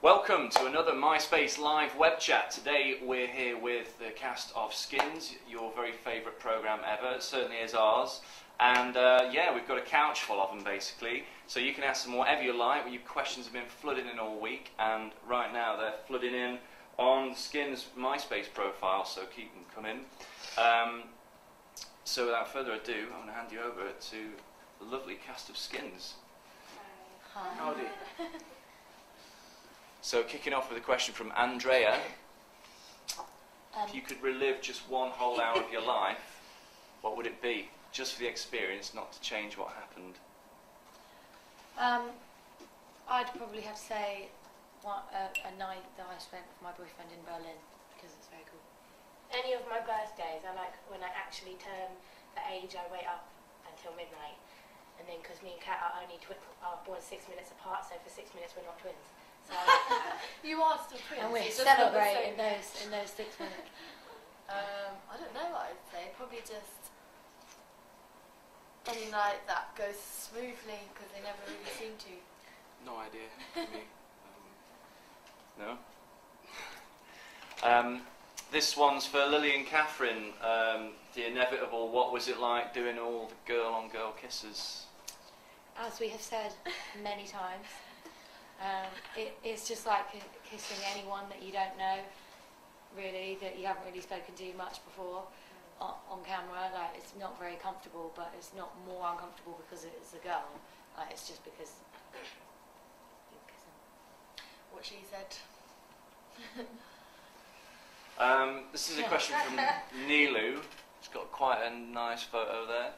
Welcome to another MySpace Live web chat. Today we're here with the cast of Skins, your very favourite programme ever. It certainly is ours. And uh, yeah, we've got a couch full of them basically. So you can ask them whatever you like. Your questions have been flooding in all week, and right now they're flooding in on Skins MySpace profile, so keep them coming. Um, so without further ado, I'm going to hand you over to the lovely cast of Skins. Hi. Howdy. So kicking off with a question from Andrea. Um, If you could relive just one whole hour of your life, what would it be? Just for the experience, not to change what happened. um, I'd probably have to say one, uh, a night that I spent with my boyfriend in Berlin because it's very cool. Any of my birthdays, I like when I actually turn the age I wait up until midnight. And then, because me and Kat are only twi- are born six minutes apart, so for six minutes we're not twins. So You are still twins. and we it's just not the celebrate in those in those six minutes. Um, I don't know what I'd say. Probably just any night that goes smoothly because they never really seem to. No idea. for me. Um, No? Um, this one's for Lily and Catherine. Um, the inevitable, what was it like doing all the girl on girl kisses? As we have said many times, um, it, it's just like kissing anyone that you don't know, really, that you haven't really spoken to much before on, on camera. Like it's not very comfortable, but it's not more uncomfortable because it's a girl. Like it's just because. What she said. Um, this is a question from Nilu. It's got quite a nice photo there.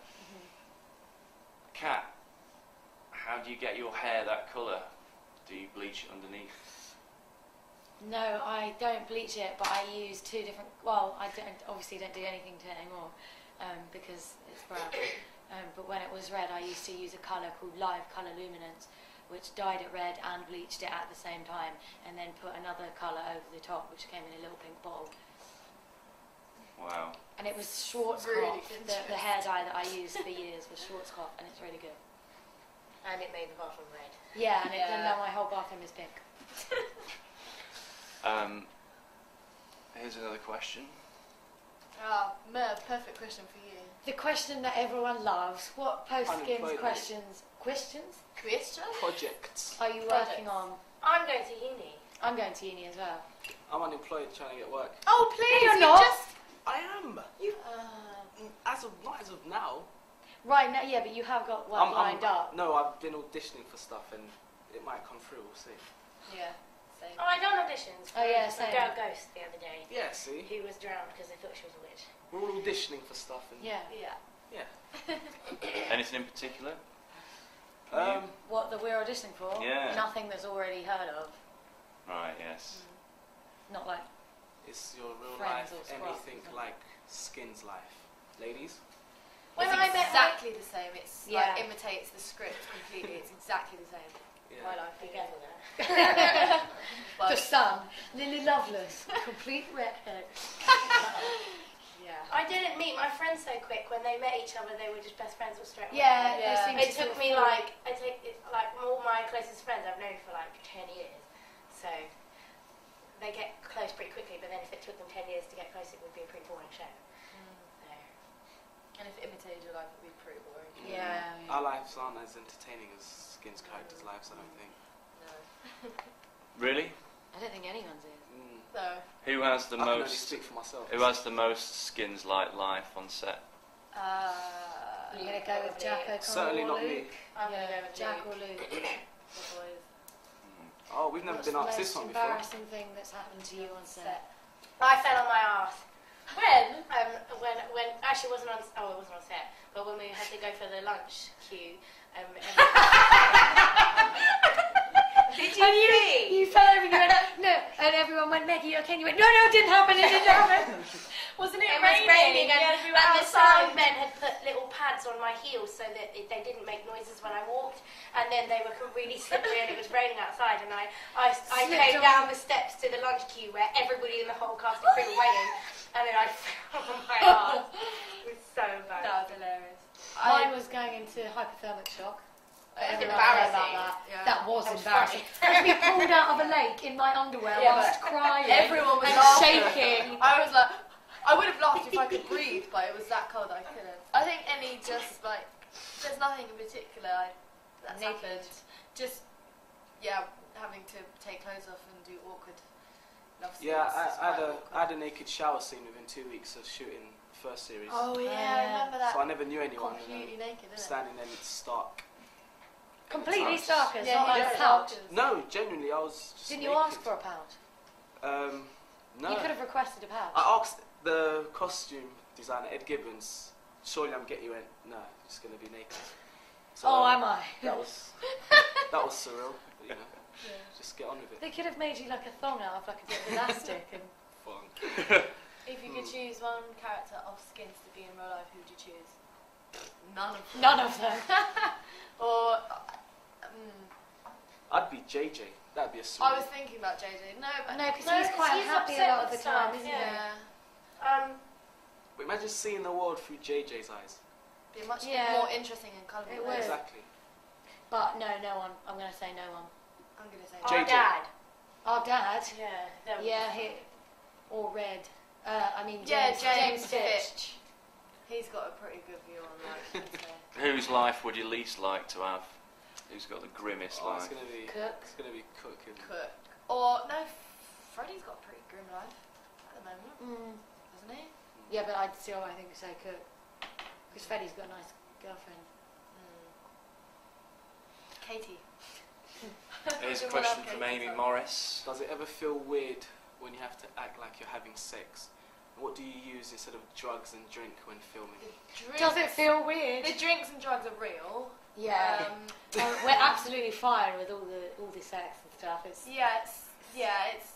Kat, how do you get your hair that colour? Do you bleach it underneath? No, I don't bleach it, but I use two different. Well, I don't obviously don't do anything to it anymore um, because it's brown. Um, but when it was red, I used to use a colour called Live Colour Luminance, which dyed it red and bleached it at the same time, and then put another colour over the top, which came in a little pink bottle. Wow. And it was Schwarzkopf. Really the, the hair dye that I used for years was Schwarzkopf, and it's really good. and it made the bathroom red. Yeah, and, it, and Yeah. now my whole bathroom is pink. Um, here's another question. Ah, Merv, perfect question for you. The question that everyone loves: What post skins Unemployed. questions? Questions? Question? projects. Are you Projects. working on? I'm going to uni. I'm going to uni as well. I'm unemployed trying to get work. Oh, please! you're you not. Just, I am. uh, Mm, As of not as of now. Right now, yeah, but you have got work I'm, lined I'm, up. No, I've been auditioning for stuff and it might come through. We'll see. yeah, same. Oh, I done auditions for Oh, yeah, a same. girl ghost the other day Yeah, see, who was drowned because they thought she was a witch. we're all auditioning for stuff and Yeah. Yeah. yeah. Anything in particular? Um, What that we're auditioning for? Yeah. Nothing that's already heard of. Right, yes. Not like. it's your real life. or Anything like Skin's life, ladies. When it's I met exactly the same. It's Yeah. like imitates the script completely. It's exactly the same. Yeah. My life. Be careful now. the But, sun, Lily Loveless, complete redhead. yeah. I didn't meet my friends so quick. When they met each other, they were just best friends or straight away. Yeah, Yeah. It to took me fall- like I take it, like all my closest friends I've known for like ten years, so they get close pretty quickly. But then if it took them ten years to get close, it would be a pretty boring show. So And if it imitated your life, it would be pretty boring. Yeah. Our lives aren't as entertaining as Skin's characters' lives. I don't think. No. Really? I don't think anyone's is. Mm. No. Who has the I can only most? speak for myself. Who has the most skins like life on set? Uh, I'm gonna go with Jack O'Connell Certainly not Luke. me. I'm yeah, gonna go with Jack Luke. or Luke. The boys. Oh, we've never What's been asked this one before. The most embarrassing thing that's happened to you on set? I fell on my ass. then, um, when, when, actually wasn't on, oh, it wasn't on set, but when we had to go for the lunch queue, um, did you and you, see? you fell over and you went, no, and everyone went, Maggie, you okay? And you went, no, no, it didn't happen, it didn't happen. Wasn't it, It was raining, and, Yeah, we were and the outside. sound men had put little pads on my heels so that it, they didn't make noises when I walked. And then they were really slippery, and it was raining outside. And I, I, I came on. down the steps to the lunch queue where everybody in the whole cast and crew were waiting, and then I fell on my ass. It was so bad. That was hilarious. Mine I, was going into hypothermic shock. I That's don't know about embarrassing. that. Yeah. That was That embarrassing. I've been pulled out of a lake in my underwear Yeah, whilst crying Everyone was and laughing. shaking. I was like, I would have laughed if I could breathe, but it was that cold I couldn't. I think any just like, there's nothing in particular I, that's Naked. happened. Just, yeah, having to take clothes off and do awkward love. Yeah, I, I, had quite a, awkward. I had a naked shower scene within two weeks of shooting the first series. Oh yeah, Yeah. I remember that. So I never knew anyone. Completely naked, isn't it? standing there in stark. Completely Nice. starkers, Yeah, not he like a does. pouch. No, genuinely, I was just Didn't you naked. ask for a pouch? Um, no. You could have requested a pouch. I asked the costume designer, Ed Gibbons, surely I'm getting you in. No, just going to be naked. So, oh, um, am I? That was, that was surreal, you know. Just get on with it. They could have made you like a thong out of like a bit of elastic and Fun. If you could choose one character off Skins to be in real life, who would you choose? None of them. none of them. Or, uh, mm, I'd be JJ. That'd be a sweet. I was thinking about JJ. No, but No, because No, he's 'cause quite he's happy a lot of the time, stuff, isn't yeah, Um, But imagine seeing the world through JJ's eyes. be much Yeah. more interesting and colourful. It though. would. Exactly. But no, no one. I'm going to say no one. I'm gonna say JJ. our dad. Our dad. Yeah. Yeah, he or Red. Uh, I mean Yeah, James, James Stitch. Fitch. He's got a pretty good view on life. Whose life would you least like to have? Who's got the grimmest Oh, it's life? gonna be. Cook. It's gonna be Cook and. Cook. Or no, Freddy's got a pretty grim life at the moment, Mm. doesn't he? Yeah, but I'd still I think say Cook because Freddy's got a nice girlfriend. Mm. Katie. Here's a question from Amy sorry. Morris. Does it ever feel weird when you have to act like you're having sex? What do you use instead of drugs and drink when filming? Drinks, Does it feel weird? The drinks and drugs are real. Yeah. Um, we're absolutely fine with all the all the sex and stuff. It's yeah, it's yeah, it's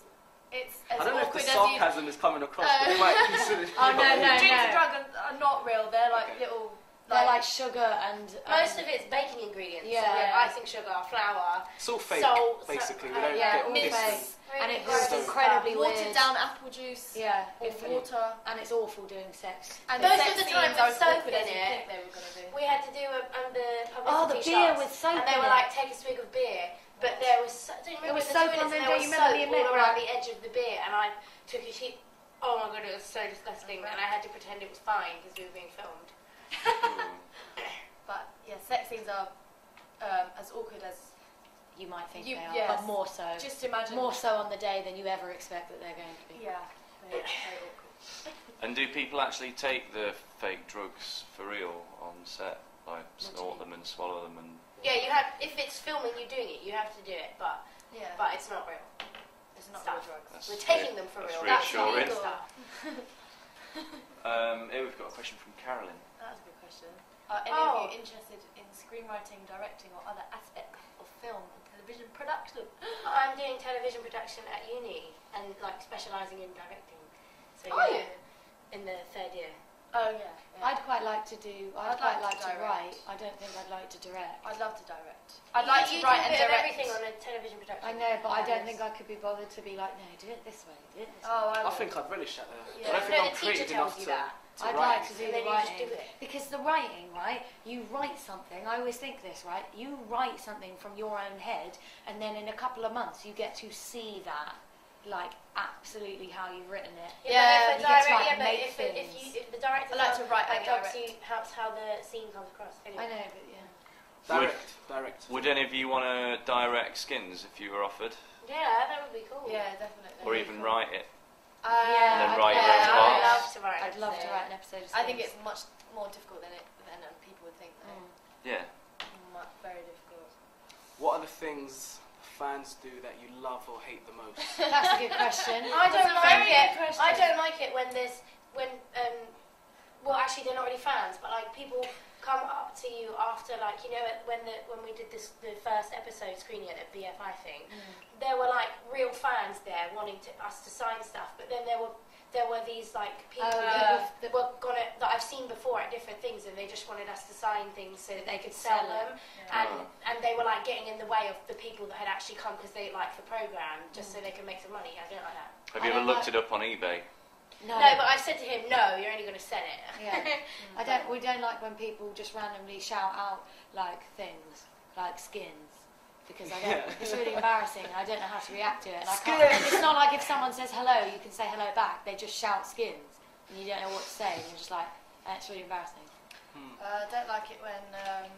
it's as I don't know if the sarcasm is coming across, but Uh, you might consider. Oh, no, no. no! Drinks and drugs are, are not real. They're like Okay. little. they're like sugar and um, Most of it's baking ingredients. Yeah. So like icing sugar, flour. It's all fake, Salt, basically. so- we uh, don't yeah, get all this. and it gross feels So- incredibly watered weird. down apple juice. Yeah, Or if water. and it's awful doing sex. And Most sex of the scenes time are there's as soap awkward in it. think they were gonna be. We had to do a um, under publicity Oh, the beer shots, with soap and they were like, take a swig of beer. But there was, so, do you remember was the soap on the- and there was remember soap the all around the edge of the beer, and I took a sheet. Oh my god, it was so disgusting, and I had to pretend it was fine because we were being filmed. Hmm. But yeah, sex scenes are um, as awkward as. You might think You- they are, yes. but more so. Just imagine. more so on the day than you ever expect that they're going to be. Yeah. Very, very awkward. And do people actually take the fake drugs for real on set? Like What snort them and swallow them and Yeah, you have. If it's filming, you're doing it. You have to do it, but Yeah. but it's not real. it's not stuff. real drugs. That's We're taking them for that's real. reassuring. illegal stuff. um, here we've got a question from Carolyn. That's a good question. Uh, Are any Oh. of you interested in screenwriting, directing, or other aspects of film and television production? I'm doing television production at uni and like specialising in directing. So Are yeah, you? in the third year. Oh yeah. yeah. I'd quite like to do. I'd, I'd quite like like, to to, write. I don't think I'd like to direct. I'd love to direct. I'd You- like you to write do a and bit of direct. everything on a television production. I know, but I don't Yes. think I could be bothered to be like, no, do it this way, do it this oh, way. Oh, I, I think I'd relish that. Though. Yeah. I don't No, think I'm the teacher creative tells enough to, that. To I'd write. like to do And the then you just writing do because the writing, right? You write something. I always think this, right? You write something from your own head, and then in a couple of months, you get to see that, like absolutely how you've written it. Yeah, but if the get to, direct, like, yeah, but if, it- if things. you if the director I like to write and that helps you helps how the scene comes across. I know, but yeah. Direct, direct. Would any of you want to direct Skins if you were offered, Yeah, that would be cool. Yeah, definitely. or even write it? Uh, Yeah, And then I'd- write your Yeah, own I'd love to write. I'd love to write an episode. Of I think it's much more difficult than it than uh, people would think. Though. Mm. Yeah. Much, very difficult. What are the things fans do that you love or hate the most? That's a good question. I don't a like very it. good question. I don't like it when there's when um well actually they're not really fans, but like people come up to you after like you know when the when we did this the first episode screening at the BFI thing, mm. there were like real fans there wanting to us to sign stuff, but then there were there were these like people Oh, that, yeah. that were gonna that I've seen before at different things, and they just wanted us to sign things so that they could sell Sell it. them, and and they were like getting in the way of the people that had actually come because they liked the program, just mm. so they could make some money. I don't like that. Have you I ever don't looked it up on eBay? No, No, but I've said to him, no, you're only going to sell it. Yeah. I don't. We don't like when people just randomly shout out like things like skins because I don't. Yeah. It's really embarrassing. I don't know how to react to it. And I can't, it's not like if someone says hello, you can say hello back. They just shout skins, and you don't know what to say. And you're just like, and it's really embarrassing. Uh, I don't like it when. Um,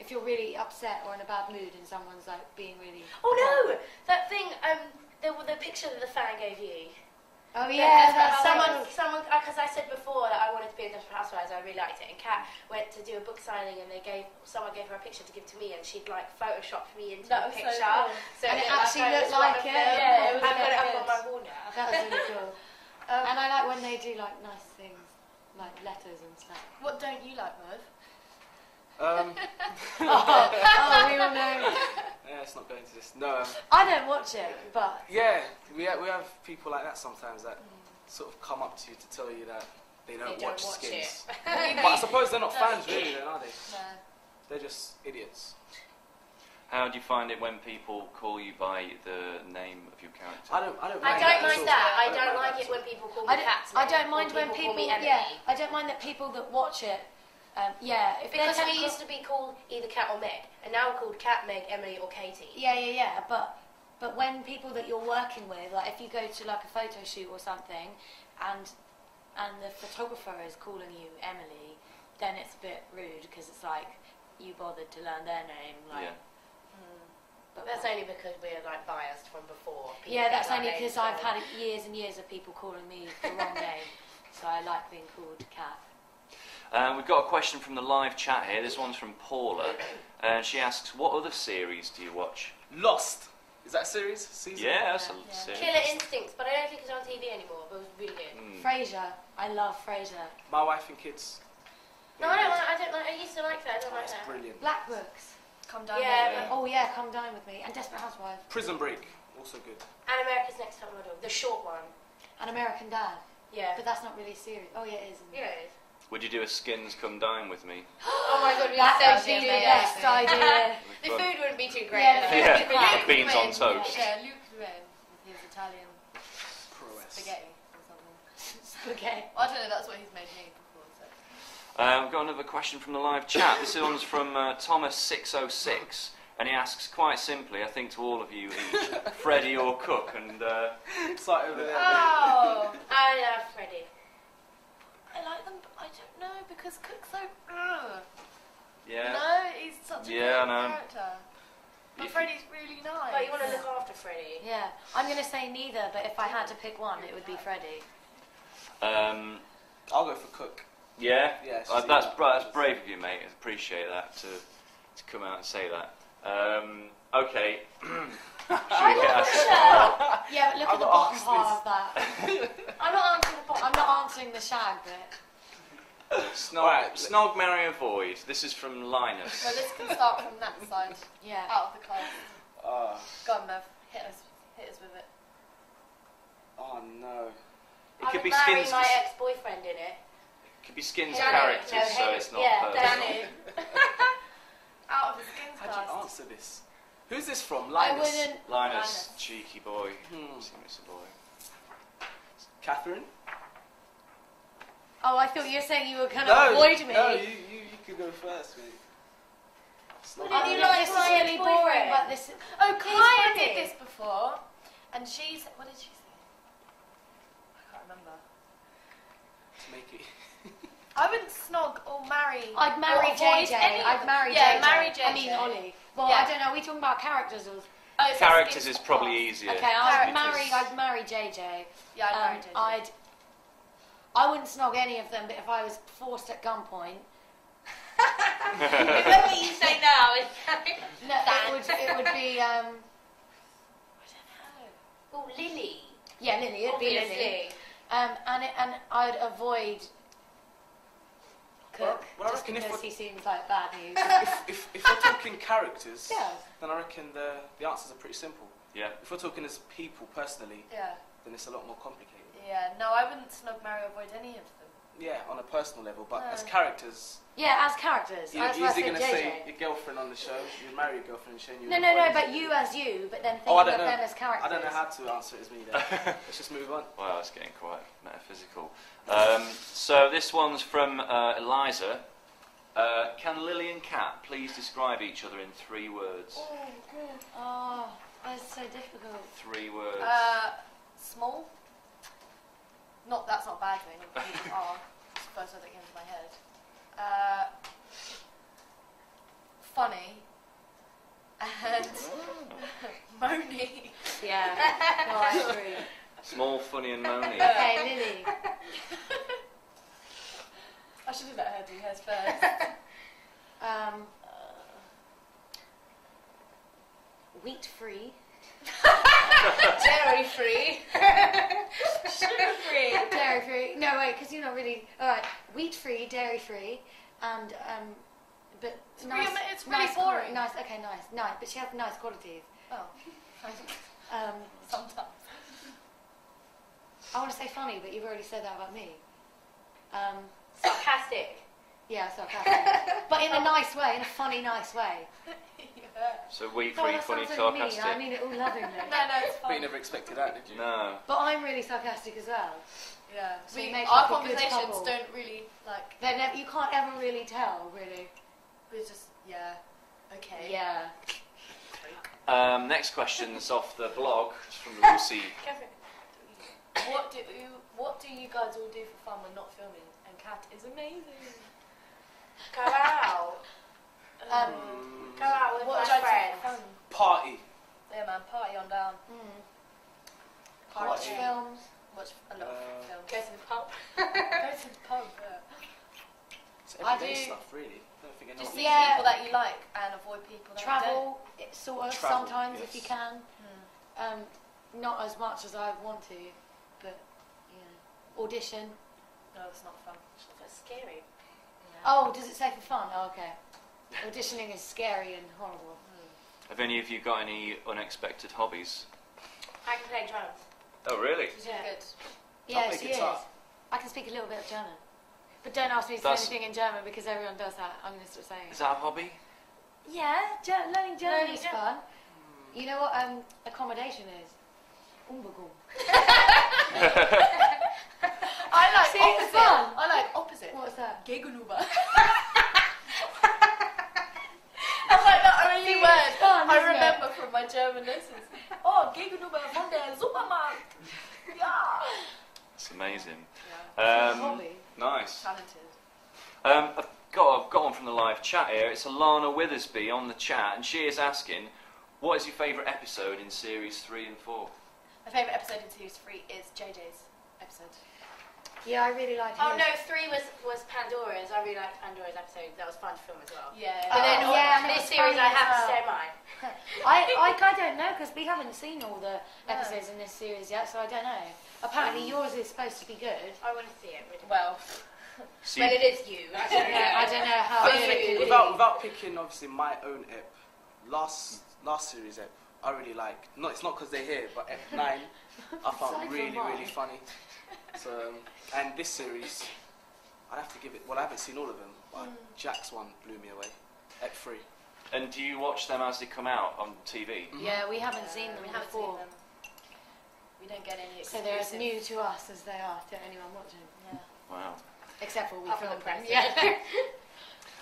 If you're really upset or in a bad mood and someone's like being really. Oh no, that thing. Um, the, the picture that the fan gave you. Oh yeah, that's someone, like, someone, because I said before that I wanted to be in Desperate Housewives, I really liked it, and Kat went to do a book signing, and they gave, someone gave her a picture to give to me, and she'd like photoshopped me into that the picture. So, cool. so and it, actually looked like it. Yeah, it I've got it up on my wall now. That was really cool. um, and I like when they do like nice things, like letters and stuff. What don't you like, Merv? Um, oh, oh, we all know. yeah, it's not going to this. No. Um, I don't watch it, but yeah, we have, we have people like that sometimes that sort of come up to you to tell you that they don't, They don't watch, watch skins. it. but I suppose they're not fans, really, then, are they? No. They're just idiots. How do you find it when people call you by the name of your character? I don't. I don't. I mind don't that mind that. I don't don't like it when people call me I don't, Kat's I don't mind when call people, me Emily. yeah, I don't mind that people that watch it, um, yeah, if Because we used to be called either Cat or Meg, and now we're called Cat, Meg, Emily, or Katie. Yeah, yeah, yeah. But but when people that you're working with, like if you go to like a photo shoot or something, and and the photographer is calling you Emily, then it's a bit rude because it's like you bothered to learn their name. Like, yeah. but That's only because we're like biased from before. People yeah, that's only because I've had years and years of people calling me the wrong name, so I like being called Cat. Um, we've got a question from the live chat here. This one's from Paula, and she asks, "What other series do you watch?" Lost. Is that a series? Season? Yeah, that's a Yeah. series. Killer Instincts, but I don't think it's on TV anymore. But it was really good. Mm. Frasier, I love Frasier. My wife and kids. No, I don't. Like, I don't like. I used to like that. I don't Oh, like that. brilliant. Black Books. Come down Yeah, here. Oh yeah, come dine with me. And Desperate Housewives. Prison Break. Also good. And America's Next Top Model, the short one. And American Dad. Yeah. But that's not really serious. Oh yeah, it is. isn't it? Yeah. it is. Would you do a skins come dine with me? Oh my god, we That are would so be the best idea. The food wouldn't be too great. Yeah, though. the Yeah. food would be great. Beans on toast. Yeah, Luke Ren with his Italian Prowess. spaghetti or something. Okay. I don't know, that's what he's made me before. So. Uh, we've got another question from the live chat. This one's from uh, Thomas606, and he asks quite simply, I think to all of you each, Freddie or Cook, and uh, It's like over there. Oh! I love Freddie. I like them, but I don't know because Cook's so. Ugh. yeah. No, he's such a Yeah, I great know. character. But If- Freddie's really nice. But you want to look after Freddie. Yeah, I'm gonna say neither, but if I had to pick one, it would be Freddie. Um, I'll go for Cook. yeah, Yeah, uh, that's, that's brave of you, mate. I appreciate that to, to come out and say that. Um, okay. Should we get our- Yeah, but look I'm at the not bottom part this. of that. I'm not answering the bottom. I'm not answering the shag bit. Snog, Right. Snog, marry, avoid. This is from Linus. No, this can start from that side, Yeah. out of the cast. Ah, Go on, Mev. Hit us, hit us with it. oh no. It I could would be marry skins. my ex-boyfriend in it. It could be skins Janet. characters, No, so it's not Yeah, personal. Janet. Out of the skins How'd you answer this? Who's this from? I Linus. wouldn't. Linus, Linus. cheeky boy. Hmm. Seems it's a boy. Catherine? Oh, I thought you were saying you were gonna no, avoid me. No, you, you, you could go first, mate. It's What not did Oh, you like this is really boring, ex-boyfriend? but this. Oh, He's Kaya did this before, and she said, what did she say? I can't remember. to make it. I wouldn't snog or marry. I'd marry or avoid JJ. any of I'd marry yeah, JJ. marry I mean Ollie. Well, Yeah. I don't know. Are we talking about characters or? Oh, it's a Characters skins is probably cast. easier. Okay, I'd Characters. marry. I'd marry JJ. Yeah, I'd marry Um, JJ. I'd. I wouldn't snog any of them, but if I was forced at gunpoint, Is that what you say now? Is no, it would. It would be. Um, I don't know. oh, Lily. yeah, Lily. It'd be Lily. Um, and it, and I'd avoid Cook Well, just reckon if because we- he seems like bad news. if, if, if we're talking characters, yeah. then I reckon the, the answers are pretty simple. Yeah. If we're talking as people personally, Yeah, then it's a lot more complicated. yeah. No, I wouldn't snub marry, or avoid any of them. Yeah, on a personal level, but as characters, Yeah, as characters. you're That's easily going to JJ. say your girlfriend on the show, you'd marry your girlfriend and show you. No, no, no, but you as you, but then Oh, I thinking don't of know. them as characters. I don't know how to answer it as me then. Let's just move on. Wow, it's getting quite metaphysical. Um, so this one's from uh, Eliza, Uh, can Lily and Kat please describe each other in three words? Oh, good. Oh, that's so difficult. Three words. Uh, small. Not that's not a bad thing. You are. First word that came to my head. Uh, funny. And moany. Yeah. no, I agree. Small, funny, and moany. Okay, Lily. I should have let her do hers first. Um, wheat free. Dairy free. Sugar free. Dairy free. No, wait, because you're not really. All right, wheat free, dairy free, and um, but It's nice. really- it's really nice boring. Nice. Okay, nice, nice. But she has nice qualities. oh, Um, sometimes. I want to say funny, but you've already said that about me. Um, Sarcastic. yeah, sarcastic, but in a nice way, in a funny, nice way. Yeah. So we three free, funny, sounds really mean. sarcastic. I mean it all lovingly. No, no, it's But you never expected that, did you? No. But I'm really sarcastic as well. Yeah. So we, it makes our like conversations don't really like. They're never, you can't ever really tell, really. We're just yeah. Okay. Yeah. Um, next question's off the blog it's from Lucy. What do you What do you guys all do for fun when not filming? And Kat is amazing. Go out. Um, Go out with what my do you do friends. party. Yeah, man. Party on down. Mm. Party. Watch films. Watch a lot Uh, of films. Go to the pub. Go to the pub. Yeah. It's I do- stuff, really. I don't think anyone. Just see Yeah. people that you like and avoid people that you don't. Travel, it, sort of, Travel, sometimes if you can. Hmm. Um, not as much as I want to, but, you know. Audition. No, that's not fun. That's scary. Yeah. Oh, does it say for fun? Oh, okay. Auditioning is scary and horrible. Have any of you got any unexpected hobbies? I can play drums. Oh, really? She's Yeah. good. Yeah, play she guitar. is. I can speak a little bit of German. But don't ask me to That's- say anything in German because everyone does that. I'm going to start saying Is that a hobby? Yeah, Ger- learning German Learning is fun. You know what um, accommodation is? Umbagum. I like See, it's opposite. fun. I like opposite. What's that? Gegenüber. I like that only word fun, I isn't it? remember from my German lessons. Oh, Gegenüber von der Supermarkt. Yeah. It's amazing. yeah. Um, hobby. nice. Talented. Um, I've got, I've got one from the live chat here. It's Alana Withersby on the chat, and she is asking, what is your favourite episode in series three and four? My favourite episode in series three is JJ's episode. Yeah, I really like Oh his. no, three was was Pandora's. I really liked Pandora's episode. That was fun to film as well. Yeah. But then Oh, on series, I as have to say mine. I, I, I don't know because we haven't seen all the episodes in this series yet, so I don't know. Apparently, yours is supposed to be good. I want to see it. Really. Well, See, But it is you. I don't know. I don't know how But good it you- could be. without without picking obviously my own ep, last last series ep, I really like. No, it's not because they're here, but ep nine, I found Aside really really funny. So um, and this series, I'd have to give it. Well, I haven't seen all of them, but Jack's one blew me away. Ep three. And do you watch them as they come out on TV? Yeah, we haven't seen them we haven't before. seen them. We don't get any So they're as new to us as they are to anyone watching. Yeah. Wow. Except for we Apart from film the press. Yeah.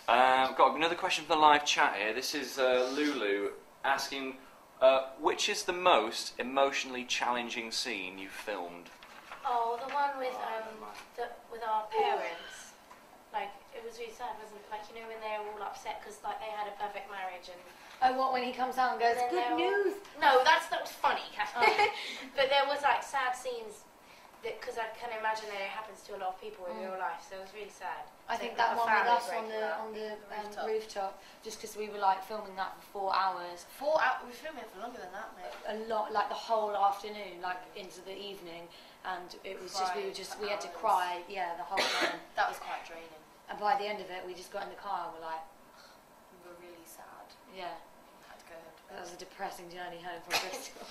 Um, I've got another question from the live chat here. This is uh, Lulu asking, uh, which is the most emotionally challenging scene you've filmed? Oh, the one with Oh, um, the, with our parents. Like it was really sad, wasn't it? Like you know when they were all upset because like they had a perfect marriage and. Oh, what when he comes out and goes, Then good they're all- news. No, that's not funny, Catherine. Oh. but there was like sad scenes because I can imagine that it happens to a lot of people in Mm. real life. So it was really sad. I So think that one with us on the on the, The um, rooftop. rooftop, just because we were like filming that for four hours, Four hours. We filmed it for longer than that, mate. a lot, like the whole afternoon, like into the evening, and it was just we were just we had to cry, yeah, the whole time. That was quite and by the end of it, we just got in the car and we're like, We were really sad. yeah, Had to go home. to that was a depressing journey home from Bristol.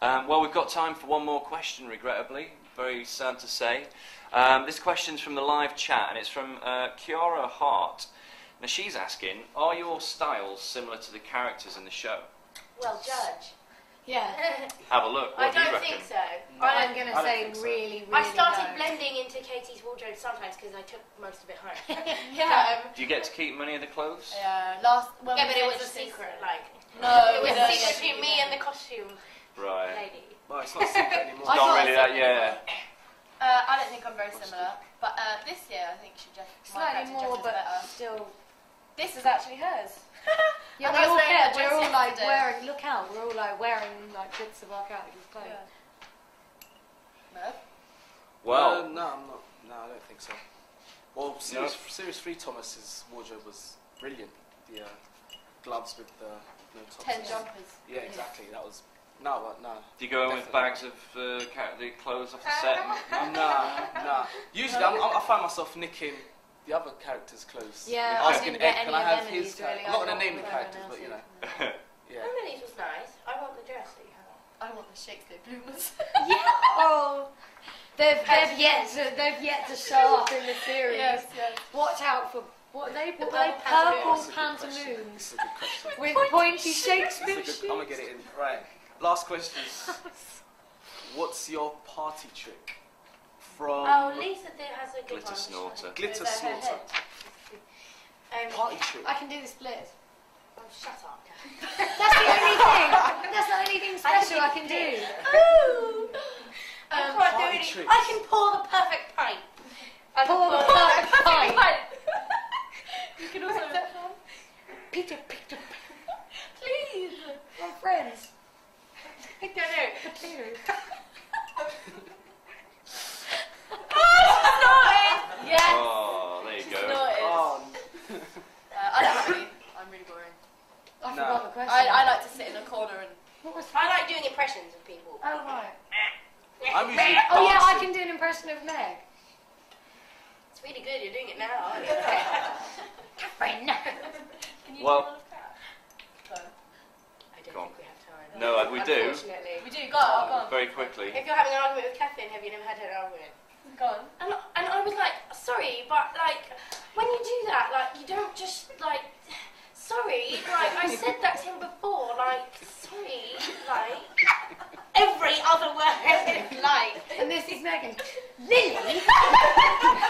Um, well, we've got time for one more question, regrettably. Very sad to say. Um, this question's from the live chat, and it's from uh, Kiara Hart. Now, she's asking, are your styles similar to the characters in the show? Well, judge. Yeah. Have a look. I What do you don't reckon? think so. I'm I, going I to don't say think so. really, really I started low. blending into Katie's wardrobe sometimes because I took most of it home. Yeah. Um, Do you get to keep many of the clothes? Yeah, last. When yeah, we but it was a finished this- secret. Like No, it was a secret between to me and the that. costume Right. lady. Well, it's not secret anymore. I Not thought really that. was Yeah. Uh, I don't think I'm very similar, but uh, this year I think she just Slightly more, but still. This is actually hers. Yeah, And we I was all wearing care. that We're all like yesterday. wearing. Look out! We're all like wearing like bits of our character's clothes. Yeah. Merv? Well, Uh, no, I'm not. No, I don't think so. Well, series, series three, Thomas's wardrobe was brilliant. The uh, gloves with the no tops. Ten jumpers. Yeah, exactly. That was no, but no, do you go in with bags of uh, the clothes off the set? no, no. Usually, I'm, I find myself nicking the other characters' close. Yeah, You asking Ed, can I have his character? really. I'm not going to name the what characters, everyone but you know. else's. Yeah. Emily's was nice. I want the dress that you have. I want the Shakespeare bloomers. yeah. Oh, they've they've yet to they've yet to show up in the series. yes, yes. Watch out for what are they The what are they purple purple That's a good question. pantaloons This is a good question. with pointy This Shakespeare is shoes. I'm gonna get it in. Right. Last question. What's your party trick from Oh, Lisa did, has a good Glitter one. snorter. Glitter Over her Snorter? Um, Party trick. I can do the split. oh, shut up. That's the only thing. That's the only thing special I can do. Oh. I Um, can't do party any. I can pour the perfect pint. I can Pour the perfect pint. you can also. Peter, Peter, Please. my friends. I don't know. Peter. Yes. Oh, there you She's go. snorted. Oh, Uh, I don't have any. I'm really boring. I No. forgot the question. I, I like to sit in a corner and. What was I like doing impressions of people. Oh right. I'm usually Oh yeah, I dancing. can do an impression of Meg. It's really good. You're doing it now. aren't you? Catherine, no. Can Well- I don't on. think we have time. No, uh, we do. Unfortunately. We do. Go on. Go on. Very quickly. If you're having an argument with Catherine, have you never had an argument? Go on. And, and I was like, sorry, but like, when you do that, like, you don't just like, sorry, like, I said that to him before, like, sorry, like, every other word, like. And this is Megan. Lily.